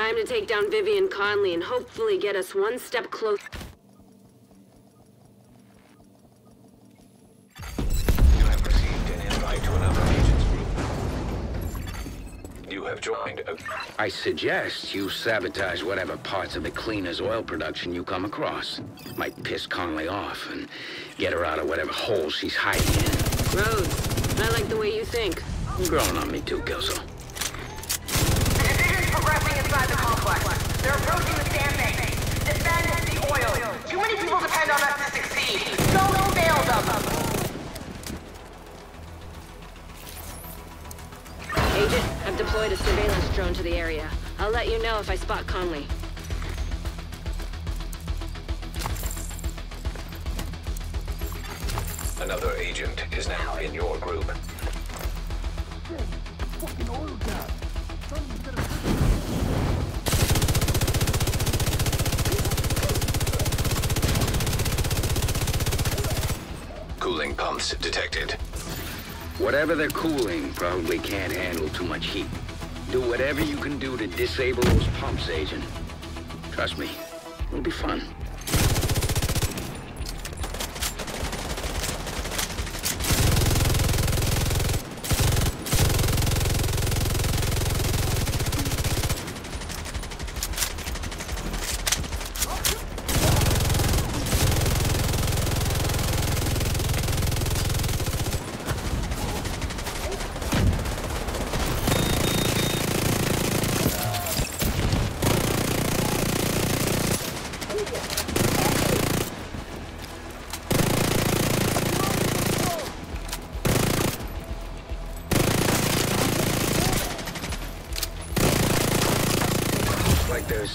Time to take down Vivian Conley and hopefully get us one step closer. You have received an invite to another agent's group. You have joined a... I suggest you sabotage whatever parts of the cleaner's oil production you come across. Might piss Conley off and get her out of whatever hole she's hiding in. Rhodes, I like the way you think. Growing on me too, Kelso. Know if I spot Conley. Another agent is now in your group. Cooling pumps detected. Whatever they're cooling probably can't handle too much heat. Do whatever you can do to disable those pumps, Agent. Trust me, it'll be fun.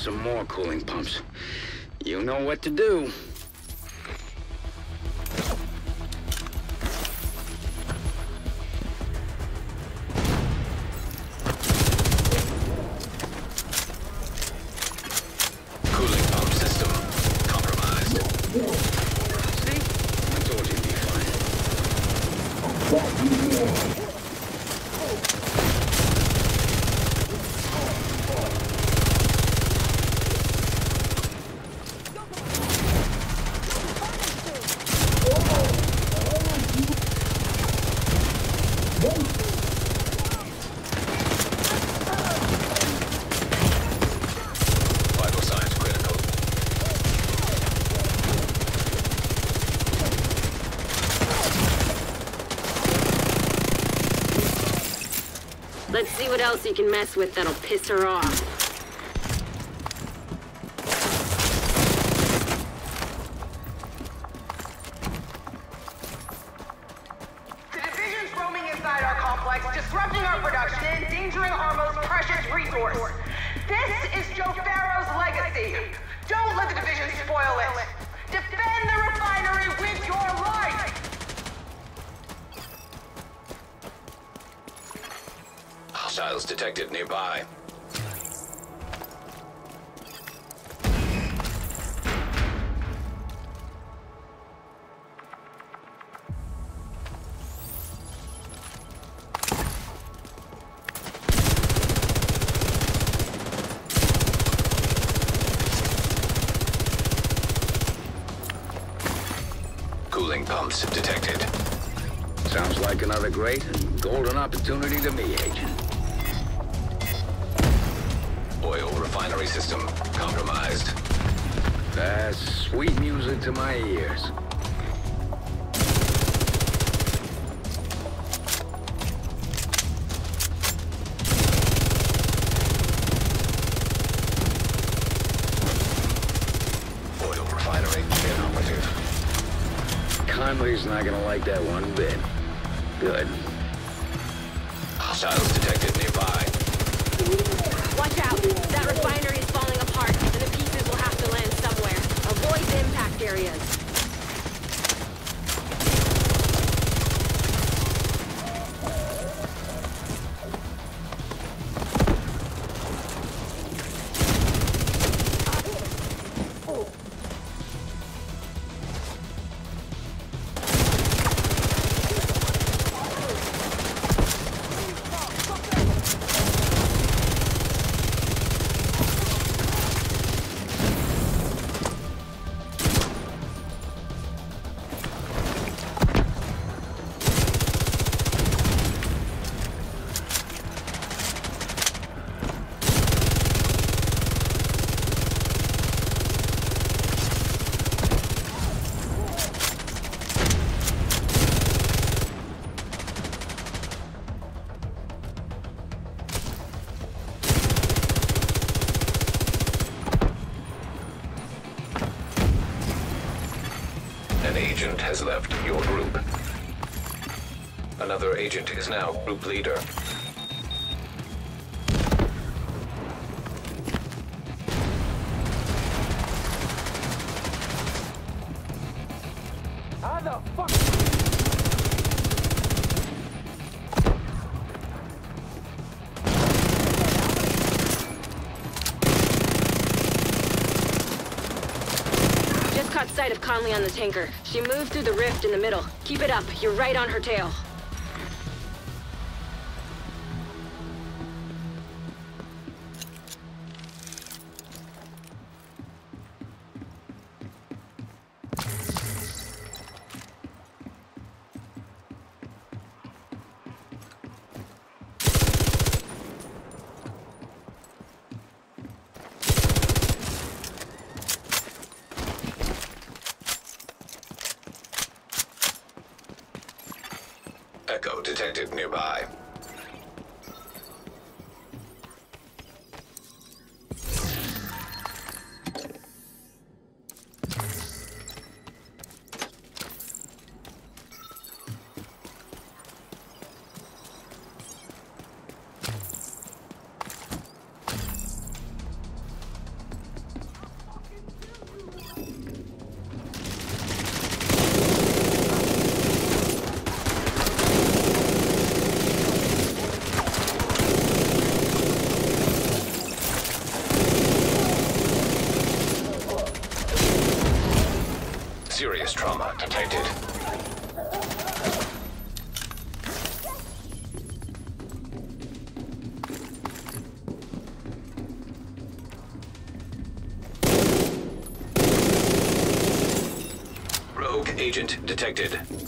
Some more cooling pumps. You know what to do. See what else you can mess with that'll piss her off. This is Joe Ferro's legacy. Hostiles detected nearby. Cooling pumps detected. Sounds like another great golden opportunity to me, Agent. Refinery system compromised. That's sweet music to my ears. Oil refinery inoperative. Conley's not gonna like that one bit. Good. Areas. Agent is now group leader. How the fuck? Just caught sight of Conley on the tanker. She moved through the rift in the middle. Keep it up. You're right on her tail. Echo detected nearby. Serious trauma detected. Rogue agent detected.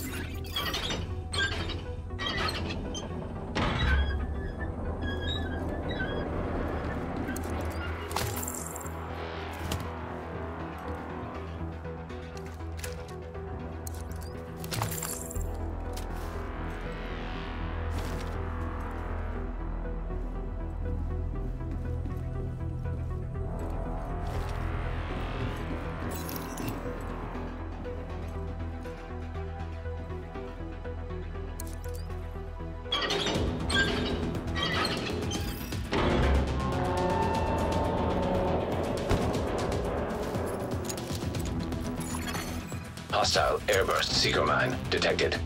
Hostile airburst seeker mine detected.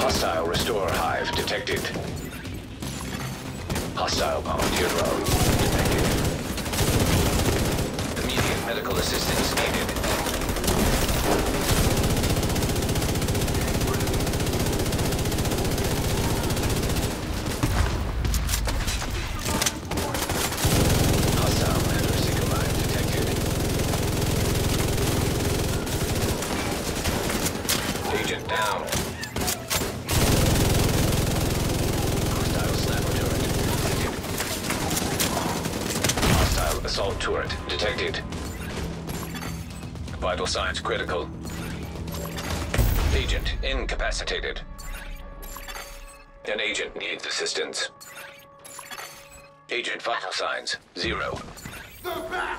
Hostile restore hive detected. Hostile volunteer drone detected. Immediate medical assistance needed. Signs critical. Agent incapacitated. An agent needs assistance. Agent vital signs zero. They're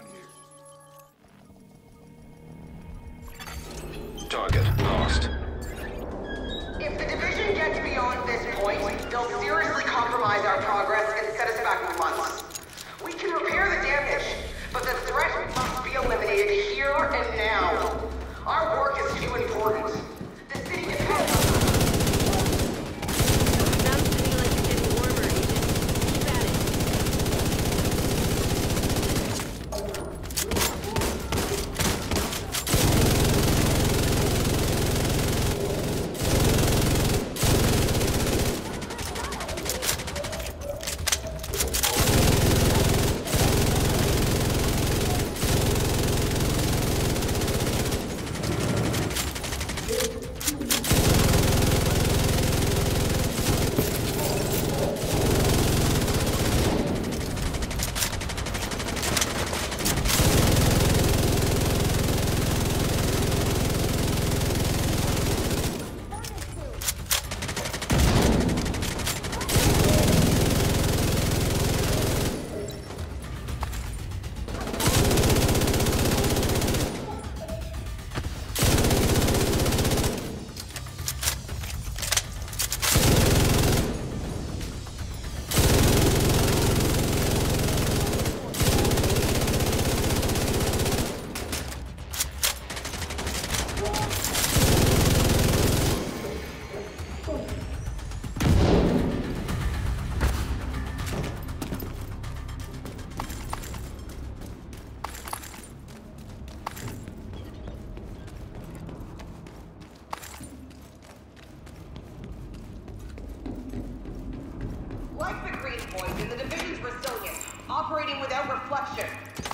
We're here. Target lost. If the division gets beyond this point, they'll seriously compromise our progress and set us back months. We can repair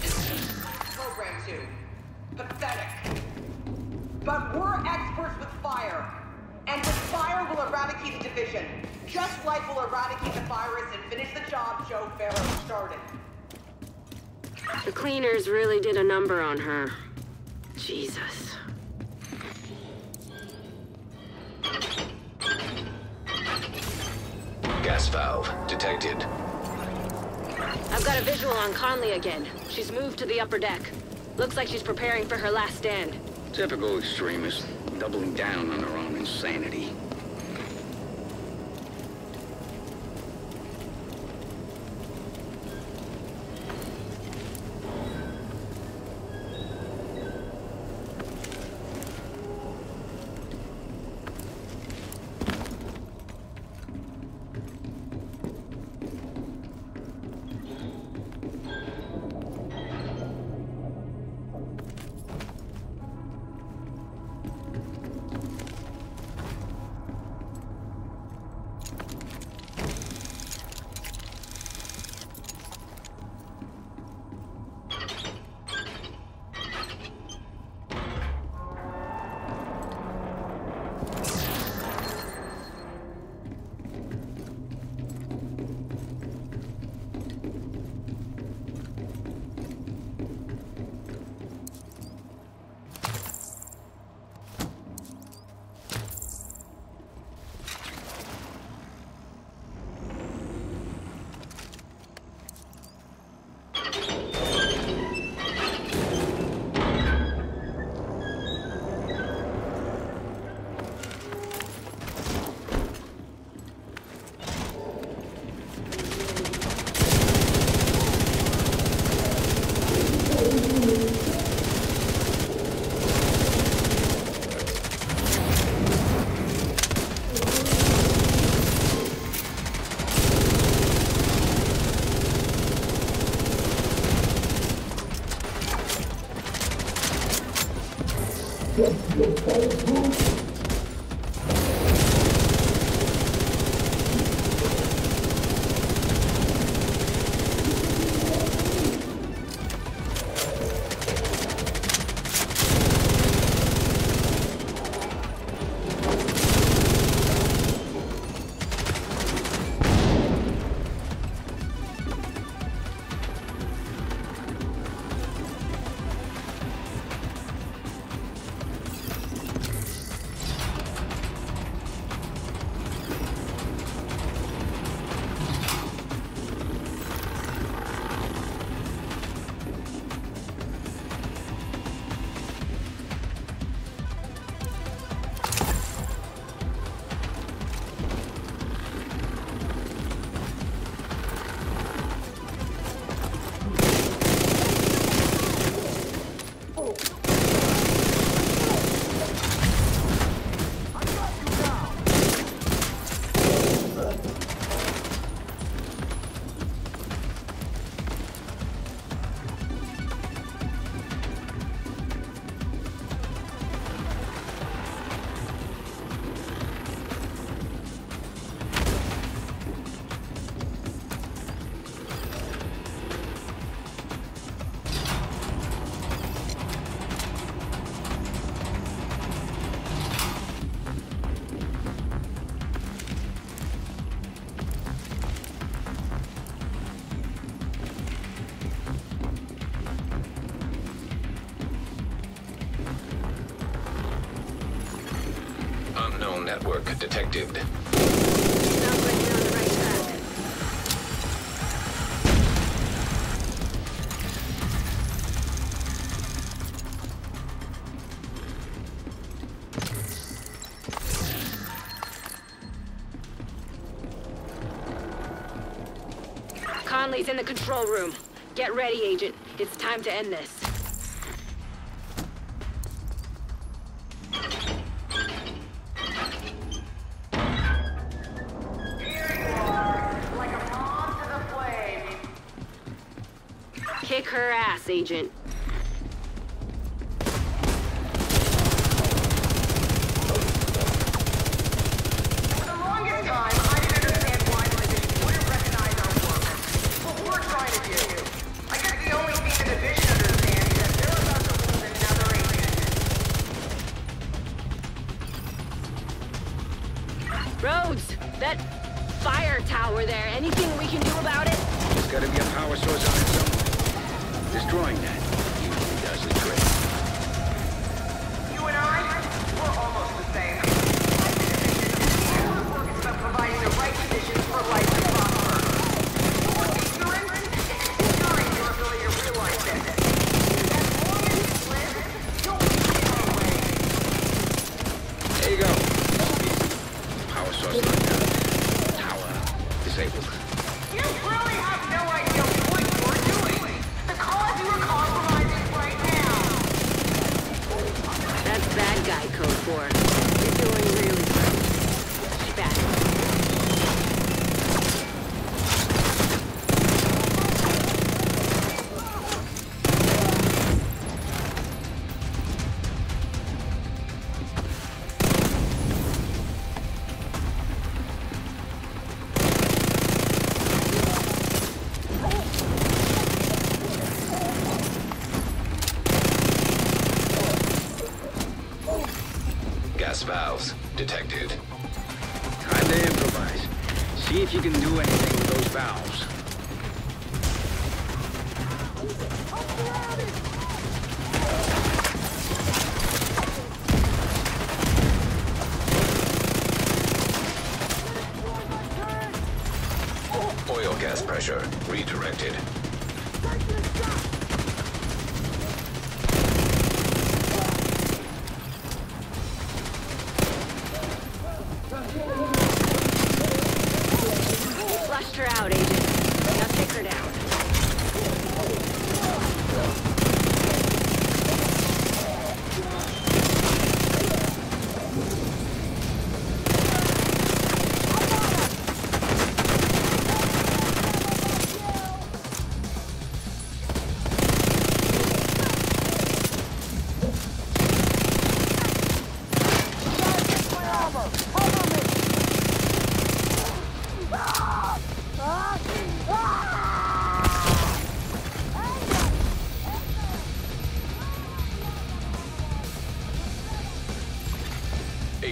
reflection. Program 2. Pathetic. But we're experts with fire. And with fire, we'll eradicate the division. Just like we'll eradicate the virus and finish the job Joe Ferro started. The cleaners really did a number on her. Jesus. Gas valve detected. I've got a visual on Conley again. She's moved to the upper deck. Looks like she's preparing for her last stand. Typical extremist, doubling down on her own insanity. Network detected. Conley's in the control room. Get ready, Agent. It's time to end this. Lose another agent. Rhodes, that fire tower there, anything we can do about it? There's gotta be a power source on it somewhere. Destroying that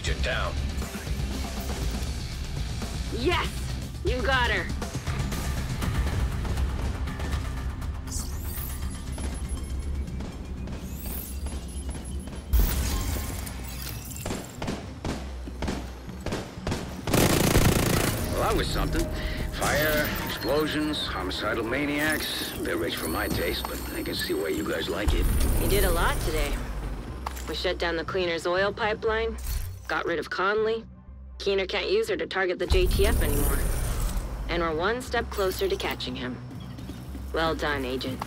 Agent down. Yes! You got her. Well, that was something. Fire, explosions, homicidal maniacs. They're rich for my taste, but I can see why you guys like it. You did a lot today. We shut down the cleaner's oil pipeline, got rid of Conley. Keener can't use her to target the JTF anymore. And we're one step closer to catching him. Well done, Agent.